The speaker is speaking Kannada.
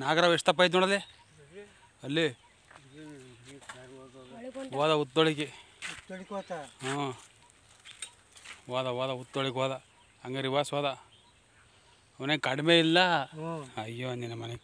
ನಾಗರಾವ್ ಎಷ್ಟಪ್ಪ ಐತೆ ನೋಡಲಿ ಅಲ್ಲಿ ಹೋದ ಉತ್ತೊಳಿಗೆ ಹ್ಞೂ. ಹೋದ ಹೋದ ಉತ್ತೊಳಿಗೆ ಹೋದ ಹಂಗಾರೆ ವಾಸ ಹೋದ ಅವನೇ ಕಡಿಮೆ ಇಲ್ಲ. ಅಯ್ಯೋ ನಿನ್ನ ಮನೆ